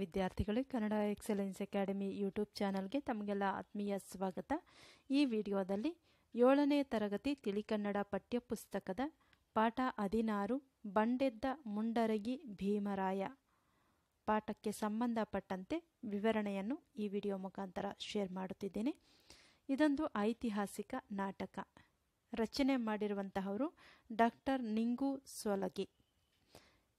ನಮಸ್ಕಾರ ವಿದ್ಯಾರ್ಥಿಗಳೇ Kannada excellence academy YouTube ಚಾನಲ್ಗೆ ತಮಗೆಲ್ಲ ಆತ್ಮೀಯ ಸ್ವಾಗತ. ಈ ವಿಡಿಯೋದಲ್ಲಿ ಏಳನೇ ತರಗತಿ ತಿಳಿಕನ್ನಡ ಪಠ್ಯಪುಸ್ತಕದ ಪಾಠ ಹದಿನಾರು, ಬಂಡೆದ್ದ ಮುಂಡರಗಿ ಭೀಮರಾಯ ಪಾಠಕ್ಕೆ ಸಂಬಂಧಪಟ್ಟಂತೆ ವಿವರಣೆಯನ್ನು ಈ ವಿಡಿಯೋ ಮುಖಾಂತರ ಶೇರ್ ಮಾಡುತ್ತಿದ್ದೇನೆ. ಇದೊಂದು ಐತಿಹಾಸಿಕ ನಾಟಕ. ರಚನೆ ಮಾಡಿರುವಂತಹವರು ಡಾಕ್ಟರ್ ನಿಂಗು ಸೊಲಗಿ.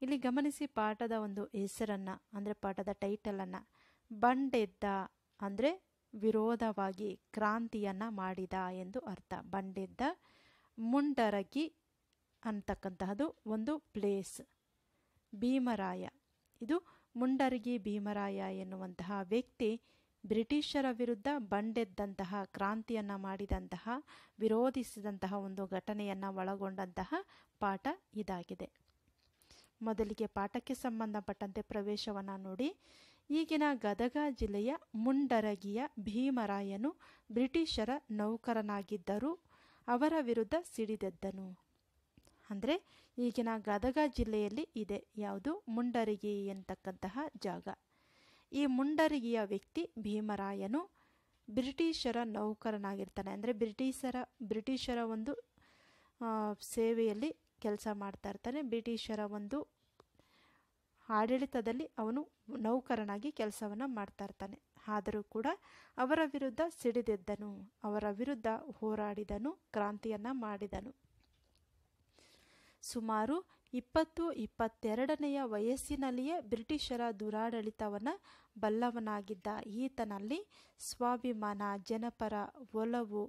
ಇಲ್ಲಿ ಗಮನಿಸಿ ಪಾಠದ ಒಂದು ಹೆಸರನ್ನ, ಅಂದರೆ ಪಾಠದ ಟೈಟಲನ್ನು. ಬಂಡೆದ್ದ, ಅಂದರೆ ವಿರೋಧವಾಗಿ ಕ್ರಾಂತಿಯನ್ನ ಮಾಡಿದ ಎಂದು ಅರ್ಥ. ಬಂಡೆದ್ದ, ಮುಂಡರಗಿ ಅಂತಕ್ಕಂತಹದ್ದು ಒಂದು ಪ್ಲೇಸ್ ಭೀಮರಾಯ. ಇದು ಮುಂಡರಗಿ, ಭೀಮರಾಯ ಎನ್ನುವಂತಹ ವ್ಯಕ್ತಿ ಬ್ರಿಟಿಷರ ವಿರುದ್ಧ ಬಂಡೆದ್ದಂತಹ, ಕ್ರಾಂತಿಯನ್ನ ಮಾಡಿದಂತಹ, ವಿರೋಧಿಸಿದಂತಹ ಒಂದು ಘಟನೆಯನ್ನ ಒಳಗೊಂಡಂತಹ ಪಾಠ ಇದಾಗಿದೆ. ಮೊದಲಿಗೆ ಪಾಠಕ್ಕೆ ಸಂಬಂಧಪಟ್ಟಂತೆ ಪ್ರವೇಶವನ್ನು ನೋಡಿ. ಈಗಿನ ಗದಗ ಜಿಲ್ಲೆಯ ಮುಂಡರಗಿಯ ಭೀಮರಾಯನು ಬ್ರಿಟಿಷರ ನೌಕರನಾಗಿದ್ದರೂ ಅವರ ವಿರುದ್ಧ ಸಿಡಿದೆದ್ದನು. ಅಂದರೆ ಈಗಿನ ಗದಗ ಜಿಲ್ಲೆಯಲ್ಲಿ ಇದೆ, ಯಾವುದು? ಮುಂಡರಗಿ ಎಂತಕ್ಕಂತಹ ಜಾಗ. ಈ ಮುಂಡರಗಿಯ ವ್ಯಕ್ತಿ ಭೀಮರಾಯನು ಬ್ರಿಟಿಷರ ನೌಕರನಾಗಿರ್ತಾನೆ. ಅಂದರೆ ಬ್ರಿಟಿಷರ ಬ್ರಿಟಿಷರ ಒಂದು ಸೇವೆಯಲ್ಲಿ ಕೆಲಸ ಮಾಡ್ತಾ ಇರ್ತಾನೆ. ಬ್ರಿಟಿಷರ ಒಂದು ಆಡಳಿತದಲ್ಲಿ ಅವನು ನೌಕರನಾಗಿ ಕೆಲಸವನ್ನು ಮಾಡ್ತಾ ಇರ್ತಾನೆ. ಆದರೂ ಕೂಡ ಅವರ ವಿರುದ್ಧ ಸಿಡಿದೆದ್ದನು. ಅವರ ವಿರುದ್ಧ ಹೋರಾಡಿದನು, ಕ್ರಾಂತಿಯನ್ನ ಮಾಡಿದನು. ಸುಮಾರು ಇಪ್ಪತ್ತು ಇಪ್ಪತ್ತೆರಡನೆಯ ವಯಸ್ಸಿನಲ್ಲಿಯೇ ಬ್ರಿಟಿಷರ ದುರಾಡಳಿತವನ್ನು ಬಲ್ಲವನಾಗಿದ್ದ ಈತನಲ್ಲಿ ಸ್ವಾಭಿಮಾನ, ಜನಪರ ಒಲವು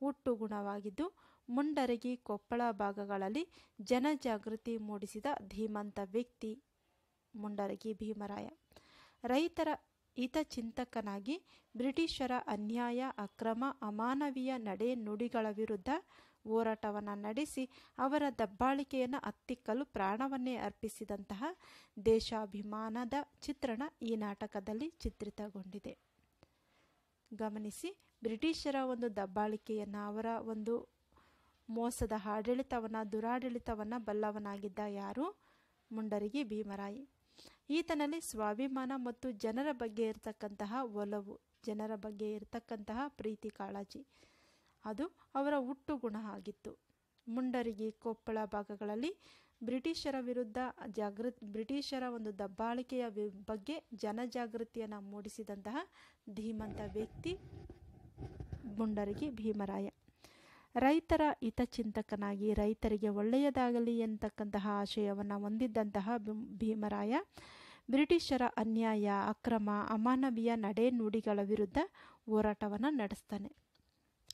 ಹುಟ್ಟುಗುಣವಾಗಿದ್ದು ಮುಂಡರಗಿ ಕೊಪ್ಪಳ ಭಾಗಗಳಲ್ಲಿ ಜನಜಾಗೃತಿ ಮೂಡಿಸಿದ ಧೀಮಂತ ವ್ಯಕ್ತಿ ಮುಂಡರಗಿ ಭೀಮರಾಯ. ರೈತರ ಹಿತಚಿಂತಕನಾಗಿ ಬ್ರಿಟಿಷರ ಅನ್ಯಾಯ, ಅಕ್ರಮ, ಅಮಾನವೀಯ ನಡೆ ನುಡಿಗಳ ವಿರುದ್ಧ ಹೋರಾಟವನ್ನು ನಡೆಸಿ ಅವರ ದಬ್ಬಾಳಿಕೆಯನ್ನು ಹತ್ತಿಕ್ಕಲು ಪ್ರಾಣವನ್ನೇ ಅರ್ಪಿಸಿದಂತಹ ದೇಶಾಭಿಮಾನದ ಚಿತ್ರಣ ಈ ನಾಟಕದಲ್ಲಿ ಚಿತ್ರಿತಗೊಂಡಿದೆ. ಗಮನಿಸಿ, ಬ್ರಿಟಿಷರ ಒಂದು ದಬ್ಬಾಳಿಕೆಯನ್ನು ಅವರ ಒಂದು ಮೋಸದ ಆಡಳಿತವನ್ನು, ದುರಾಡಳಿತವನ್ನು ಬಲ್ಲವನಾಗಿದ್ದ ಯಾರು? ಮುಂಡರಿಗಿ ಭೀಮರಾಯಿ. ಈತನಲ್ಲಿ ಸ್ವಾಭಿಮಾನ ಮತ್ತು ಜನರ ಬಗ್ಗೆ ಇರತಕ್ಕಂತಹ ಒಲವು, ಜನರ ಬಗ್ಗೆ ಇರತಕ್ಕಂತಹ ಪ್ರೀತಿ ಕಾಳಜಿ. ಅದು ಅವರ ಹುಟ್ಟು ಗುಣ ಆಗಿತ್ತು. ಮುಂಡರಿಗಿ ಕೊಪ್ಪಳ ಭಾಗಗಳಲ್ಲಿ ಬ್ರಿಟಿಷರ ವಿರುದ್ಧ ಜಾಗೃ ಬ್ರಿಟಿಷರ ಒಂದು ದಬ್ಬಾಳಿಕೆಯ ಬಗ್ಗೆ ಜನಜಾಗೃತಿಯನ್ನು ಮೂಡಿಸಿದಂತಹ ಧೀಮಂತ ವ್ಯಕ್ತಿ ಮುಂಡರಿಗಿ ಭೀಮರಾಯ. ರೈತರ ಹಿತಚಿಂತಕನಾಗಿ, ರೈತರಿಗೆ ಒಳ್ಳೆಯದಾಗಲಿ ಎಂತಕ್ಕಂತಹ ಆಶಯವನ್ನು ಹೊಂದಿದ್ದಂತಹ ಭೀಮರಾಯ, ಬ್ರಿಟಿಷರ ಅನ್ಯಾಯ, ಅಕ್ರಮ, ಅಮಾನವೀಯ ನಡೆ ನುಡಿಗಳ ವಿರುದ್ಧ ಹೋರಾಟವನ್ನು ನಡೆಸ್ತಾನೆ.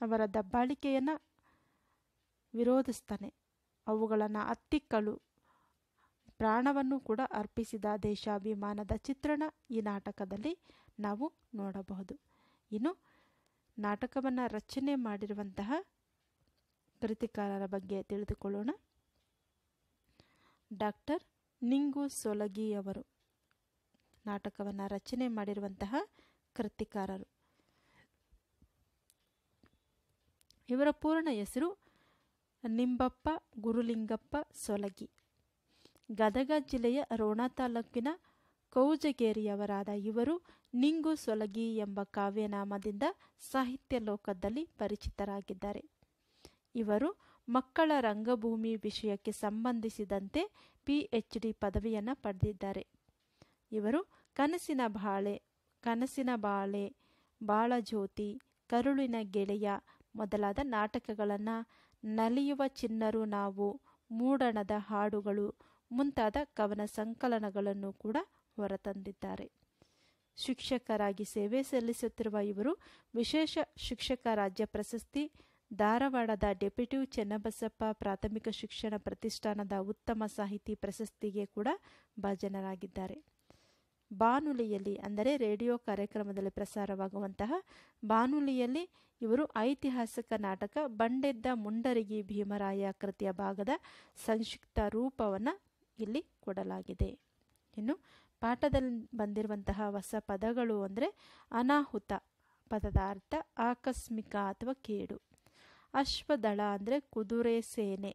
ಅವರ ದಬ್ಬಾಳಿಕೆಯನ್ನು ವಿರೋಧಿಸ್ತಾನೆ. ಅವುಗಳನ್ನು ಹತ್ತಿಕ್ಕಲು ಪ್ರಾಣವನ್ನು ಕೂಡ ಅರ್ಪಿಸಿದ ದೇಶಾಭಿಮಾನದ ಚಿತ್ರಣ ಈ ನಾಟಕದಲ್ಲಿ ನಾವು ನೋಡಬಹುದು. ಇನ್ನು ನಾಟಕವನ್ನು ರಚನೆ ಮಾಡಿರುವಂತಹ ಕೃತಿಕಾರರ ಬಗ್ಗೆ ತಿಳಿದುಕೊಳ್ಳೋಣ. ಡಾಕ್ಟರ್ ನಿಂಗು ಸೊಲಗಿ ಅವರು ನಾಟಕವನ್ನು ರಚನೆ ಮಾಡಿರುವಂತಹ ಕೃತಿಕಾರರು. ಇವರ ಪೂರ್ಣ ಹೆಸರು ನಿಂಬಪ್ಪ ಗುರುಲಿಂಗಪ್ಪ ಸೊಲಗಿ. ಗದಗ ಜಿಲ್ಲೆಯ ರೋಣ ತಾಲೂಕಿನ ಕೌಜಗೇರಿಯವರಾದ ಇವರು ನಿಂಗು ಸೊಲಗಿ ಎಂಬ ಕಾವ್ಯನಾಮದಿಂದ ಸಾಹಿತ್ಯ ಲೋಕದಲ್ಲಿ ಪರಿಚಿತರಾಗಿದ್ದಾರೆ. ಇವರು ಮಕ್ಕಳ ರಂಗಭೂಮಿ ವಿಷಯಕ್ಕೆ ಸಂಬಂಧಿಸಿದಂತೆ ಪಿಎಚ್ ಡಿ ಪದವಿಯನ್ನು ಪಡೆದಿದ್ದಾರೆ. ಇವರು ಕನಸಿನ ಬಾಳೆ ಕನಸಿನ ಬಾಳೆ, ಬಾಳಜ್ಯೋತಿ, ಕರುಳಿನ ಗೆಳೆಯ ಮೊದಲಾದ ನಾಟಕಗಳನ್ನು ನಲಿಯುವ ಚಿನ್ನರು ನಾವು, ಮೂಡಣದ ಹಾಡುಗಳು, ಮುಂತಾದ ಕವನ ಸಂಕಲನಗಳನ್ನು ಕೂಡ ಹೊರತಂದಿದ್ದಾರೆ. ಶಿಕ್ಷಕರಾಗಿ ಸೇವೆ ಸಲ್ಲಿಸುತ್ತಿರುವ ಇವರು ವಿಶೇಷ ಶಿಕ್ಷಕ ರಾಜ್ಯ ಪ್ರಶಸ್ತಿ ಧಾರವಾಡದ ಡೆಪ್ಯೂಟಿ ಚೆನ್ನಬಸಪ್ಪ ಪ್ರಾಥಮಿಕ ಶಿಕ್ಷಣ ಪ್ರತಿಷ್ಠಾನದ ಉತ್ತಮ ಸಾಹಿತಿ ಪ್ರಶಸ್ತಿಗೆ ಕೂಡ ಭಾಜನರಾಗಿದ್ದಾರೆ. ಬಾನುಲಿಯಲ್ಲಿ ಅಂದರೆ ರೇಡಿಯೋ ಕಾರ್ಯಕ್ರಮದಲ್ಲಿ ಪ್ರಸಾರವಾಗುವಂತಹ ಬಾನುಲಿಯಲ್ಲಿ ಇವರು ಐತಿಹಾಸಿಕ ನಾಟಕ ಬಂಡೆದ್ದ ಮುಂಡರಿಗಿ ಭೀಮರಾಯ ಕೃತಿಯ ಭಾಗದ ಸಂಕ್ಷಿಪ್ತ ರೂಪವನ್ನು ಇಲ್ಲಿ ಕೊಡಲಾಗಿದೆ. ಇನ್ನು ಪಾಠದಲ್ಲಿ ಬಂದಿರುವಂತಹ ಹೊಸ ಪದಗಳು ಅಂದರೆ ಅನಾಹುತ, ಪದದ ಅರ್ಥ ಆಕಸ್ಮಿಕ ಅಥವಾ ಕೇಡು. ಅಶ್ವದಳ ಅಂದರೆ ಕುದುರೆ ಸೇನೆ,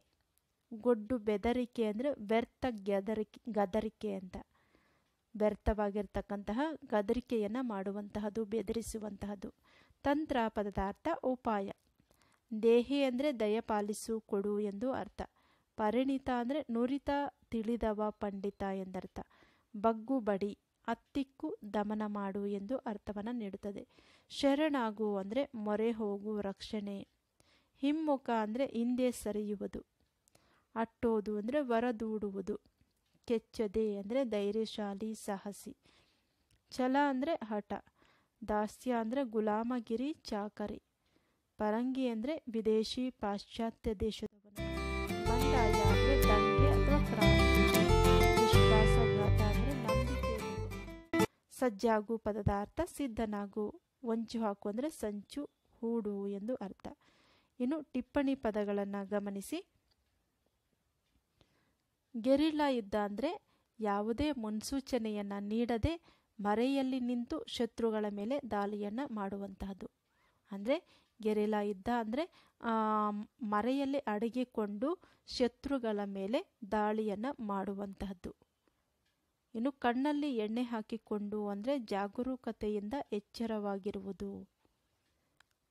ಗೊಡ್ಡು ಬೆದರಿಕೆ ಅಂದರೆ ವ್ಯರ್ಥ ಗದರಿಕೆ ಗದರಿಕೆ ಅಂತ. ವ್ಯರ್ಥವಾಗಿರ್ತಕ್ಕಂತಹ ಗದರಿಕೆಯನ್ನು ಮಾಡುವಂತಹದು ಬೆದರಿಸುವಂತಹದು ತಂತ್ರ ಅರ್ಥ ಉಪಾಯ. ದೇಹಿ ಅಂದರೆ ದಯಪಾಲಿಸು ಕೊಡು ಎಂದು ಅರ್ಥ. ಪರಿಣಿತ ಅಂದರೆ ನುರಿತ, ತಿಳಿದವ, ಪಂಡಿತ ಎಂದರ್ಥ. ಬಗ್ಗು ಬಡಿ, ಅತ್ತಿಕ್ಕು ದಮನ ಮಾಡು ಎಂದು ಅರ್ಥವನ್ನು ನೀಡುತ್ತದೆ. ಶರಣಾಗು ಅಂದರೆ ಮೊರೆ ಹೋಗು, ರಕ್ಷಣೆ. ಹಿಮ್ಮುಖ ಅಂದರೆ ಹಿಂದೆ ಸರಿಯುವುದು. ಅಟ್ಟೋದು ಅಂದರೆ ವರದೂಡುವುದು. ಕೆಚ್ಚದೆ ಅಂದರೆ ಧೈರ್ಯಶಾಲಿ ಸಾಹಸಿ. ಛಲ ಅಂದರೆ ಹಠ. ದಾಸ್ಯ ಅಂದರೆ ಗುಲಾಮಗಿರಿ ಚಾಕರಿ. ಪರಂಗಿ ಅಂದರೆ ವಿದೇಶಿ ಪಾಶ್ಚಾತ್ಯ ದೇಶದವನು. ಅಥವಾ ಸಜ್ಜಾಗು ಪದದ ಅರ್ಥ ಸಿದ್ಧನಾಗು. ಹೊಂಚು ಹಾಕು ಅಂದರೆ ಸಂಚು, ಹೂಡು ಎಂದು ಅರ್ಥ. ಇನ್ನು ಟಿಪ್ಪಣಿ ಪದಗಳನ್ನು ಗಮನಿಸಿ. ಗೆರಿಲ್ಲಾ ಯುದ್ಧ ಅಂದರೆ ಯಾವುದೇ ಮುನ್ಸೂಚನೆಯನ್ನು ನೀಡದೆ ಮರೆಯಲ್ಲಿ ನಿಂತು ಶತ್ರುಗಳ ಮೇಲೆ ದಾಳಿಯನ್ನು ಮಾಡುವಂತಹದ್ದು. ಅಂದರೆ ಗೆರಿಲಾ ಯುದ್ಧ ಅಂದರೆ ಮರೆಯಲ್ಲಿ ಅಡಗಿಕೊಂಡು ಶತ್ರುಗಳ ಮೇಲೆ ದಾಳಿಯನ್ನು ಮಾಡುವಂತಹದ್ದು. ಇನ್ನು ಕಣ್ಣಲ್ಲಿ ಎಣ್ಣೆ ಹಾಕಿಕೊಂಡು ಅಂದರೆ ಜಾಗರೂಕತೆಯಿಂದ ಎಚ್ಚರವಾಗಿರುವುದು.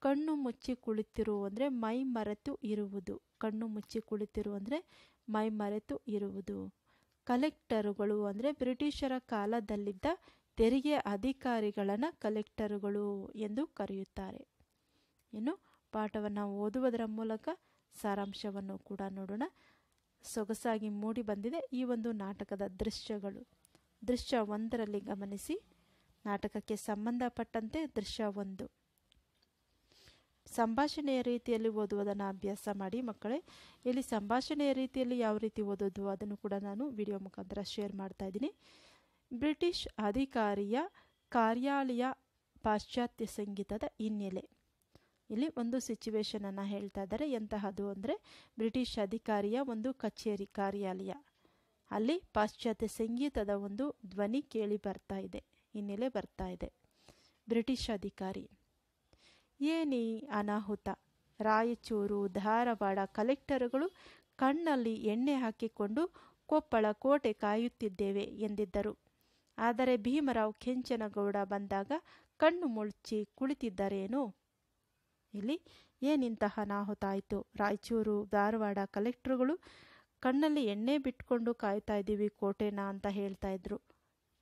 ಕಣ್ಣು ಮುಚ್ಚಿ ಕುಳಿತಿರು ಅಂದರೆ ಮೈ ಮರೆತು ಇರುವುದು. ಕಣ್ಣು ಮುಚ್ಚಿ ಕುಳಿತಿರು ಅಂದರೆ ಮೈ ಮರೆತು ಇರುವುದು. ಕಲೆಕ್ಟರುಗಳು ಅಂದರೆ ಬ್ರಿಟಿಷರ ಕಾಲದಲ್ಲಿದ್ದ ತೆರಿಗೆ ಅಧಿಕಾರಿಗಳನ್ನು ಕಲೆಕ್ಟರುಗಳು ಎಂದು ಕರೆಯುತ್ತಾರೆ. ಇನ್ನು ಪಾಠವನ್ನು ಓದುವುದರ ಮೂಲಕ ಸಾರಾಂಶವನ್ನು ಕೂಡ ನೋಡೋಣ. ಸೊಗಸಾಗಿ ಮೂಡಿ ಬಂದಿದೆ ಈ ಒಂದು ನಾಟಕದ ದೃಶ್ಯಗಳು. ದೃಶ್ಯ ಒಂದರಲ್ಲಿ ಗಮನಿಸಿ. ನಾಟಕಕ್ಕೆ ಸಂಬಂಧಪಟ್ಟಂತೆ ದೃಶ್ಯ ಒಂದು. ಸಂಭಾಷಣೆಯ ರೀತಿಯಲ್ಲಿ ಓದುವುದನ್ನು ಅಭ್ಯಾಸ ಮಾಡಿ ಮಕ್ಕಳೇ, ಇಲ್ಲಿ ಸಂಭಾಷಣೆಯ ರೀತಿಯಲ್ಲಿ ಯಾವ ರೀತಿ ಓದೋದು ಅದನ್ನು ಕೂಡ ನಾನು ವಿಡಿಯೋ ಮುಖಾಂತರ ಶೇರ್ ಮಾಡ್ತಾ ಇದ್ದೀನಿ. ಬ್ರಿಟಿಷ್ ಅಧಿಕಾರಿಯ ಕಾರ್ಯಾಲಯ ಪಾಶ್ಚಾತ್ಯ ಸಂಗೀತದ ಹಿನ್ನೆಲೆ. ಇಲ್ಲಿ ಒಂದು ಸಿಚುವೇಶನನ್ನು ಹೇಳ್ತಾ ಇದ್ದಾರೆ. ಎಂತಹದು ಅಂದರೆ ಬ್ರಿಟಿಷ್ ಅಧಿಕಾರಿಯ ಒಂದು ಕಚೇರಿ ಕಾರ್ಯಾಲಯ. ಅಲ್ಲಿ ಪಾಶ್ಚಾತ್ಯ ಸಂಗೀತದ ಒಂದು ಧ್ವನಿ ಕೇಳಿ ಬರ್ತಾ ಇದೆ, ಹಿನ್ನೆಲೆ ಬರ್ತಾ ಇದೆ. ಬ್ರಿಟಿಷ್ ಅಧಿಕಾರಿ. ಏನಿ ಅನಾಹುತ? ರಾಯಚೂರು ಧಾರವಾಡ ಕಲೆಕ್ಟರ್ಗಳು ಕಣ್ಣಲ್ಲಿ ಎಣ್ಣೆ ಹಾಕಿಕೊಂಡು ಕೊಪ್ಪಳ ಕೋಟೆ ಕಾಯುತ್ತಿದ್ದೇವೆ ಎಂದಿದ್ದರು. ಆದರೆ ಭೀಮರಾವ್ ಕೆಂಚನಗೌಡ ಬಂದಾಗ ಕಣ್ಣು ಮುಳ್ಚಿ ಕುಳಿತಿದ್ದರೇನು? ಇಲ್ಲಿ ಏನಿಂತಹ ಅನಾಹುತ ಆಯಿತು? ರಾಯಚೂರು ಧಾರವಾಡ ಕಲೆಕ್ಟರ್ಗಳು ಕಣ್ಣಲ್ಲಿ ಎಣ್ಣೆ ಬಿಟ್ಕೊಂಡು ಕಾಯ್ತಾ ಇದ್ದೀವಿ ಕೋಟೆನ ಅಂತ ಹೇಳ್ತಾ ಇದ್ರು.